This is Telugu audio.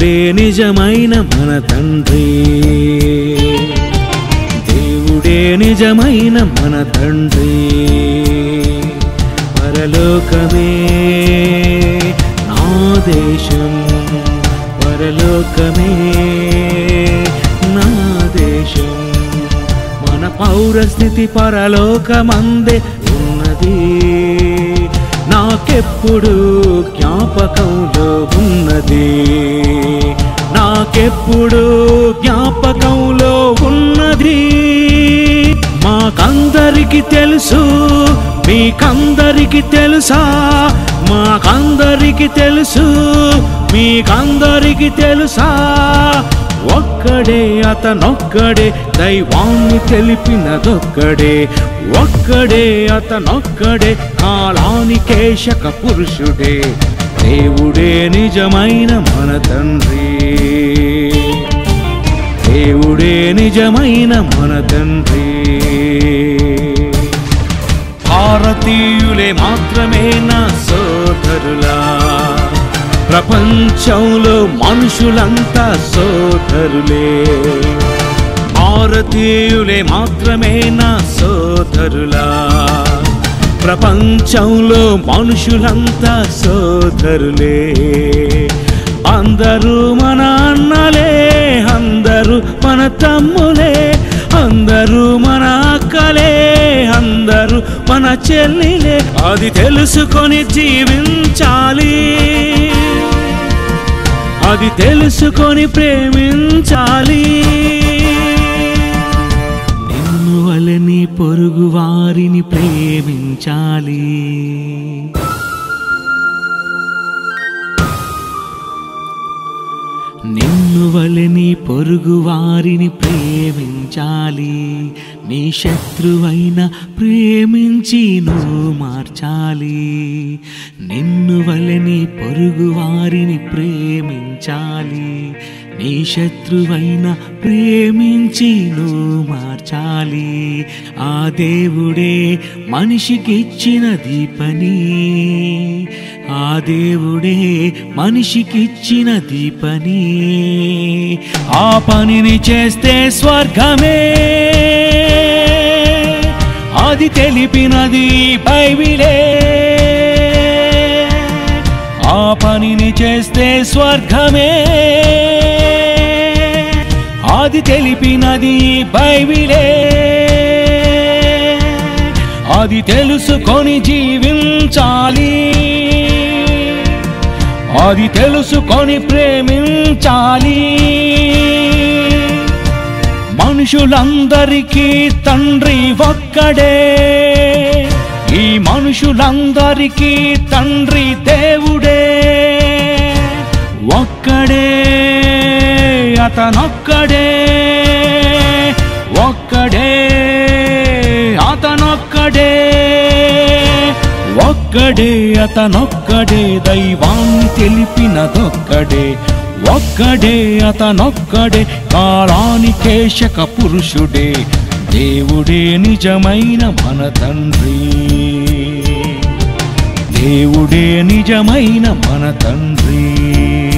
దేవుడే నిజమైన మన తండ్రి. దేవుడే నిజమైన మన తండ్రి. పరలోకమే నా దేశం. పరలోకమే నా దేశం. మన పౌరస్థితి పరలోకమందే ఉన్నది. నాకెప్పుడు జ్ఞాపకంలో ఉన్నది. నాకెప్పుడు జ్ఞాపకంలో ఉన్నది. మాకందరికి తెలుసు మీకందరికి తెలుసా? మాకందరికి తెలుసు మీకందరికి తెలుసా? ఒక్కడే అతనొక్కడే దైవాన్ని తెలిపినదొక్కడే. ఒక్కడే అతనొక్కడే కాలానికేశక పురుషుడే. దేవుడే నిజమైన మన తండ్రి. దేవుడే నిజమైన మన తండ్రి. భారతీయులే మాత్రమే నా సోదరులా. ప్రపంచంలో మనుషులంతా సోదరులే. భారతీయులే మాత్రమే నా సోదరులా. ప్రపంచంలో మనుషులంతా సోదరులే. అందరూ మన అన్నలే అందరూ మన తమ్ములే అందరూ మన అక్కలే అందరూ మన చెల్లిలే. అది తెలుసుకొని జీవించాలి. అది తెలుసుకొని ప్రేమించాలి. పొరుగు వారిని ప్రేమించాలి. నిన్ను వలని పొరుగు వారిని ప్రేమించాలి. నీ శత్రువైన ప్రేమించి నువ్వు మార్చాలి. నిన్ను వలని పొరుగు వారిని ప్రేమించాలి. నీ శత్రువైన ప్రేమించి నువ్వు మార్చాలి. ఆ దేవుడే మనిషికిచ్చిన దీపని. ఆ దేవుడే మనిషికిచ్చిన దీపని. ఆ పనిని చేస్తే స్వర్గమే. అది తెలిపినది బైబిలే. పనిని చేస్తే స్వర్గమే. అది తెలిపినది బైబిలే. అది తెలుసుకొని జీవించాలి. అది తెలుసుకొని ప్రేమించాలి. మనుషులందరికీ తండ్రి ఒక్కడే. ఈ మనుషులందరికీ తండ్రి దేవుడే. ఒక్కడే అతనొక్కడే ఒక్కడే అతనొక్కడే ఒక్కడే అతనొక్కడే దైవాన్ని తెలిపినదొక్కడే ఒక్కడే అతనొక్కడే కాలానికేశక పురుషుడే దేవుడే నిజమైన మన తండ్రి. దేవుడే నిజమైన మన తండ్రి.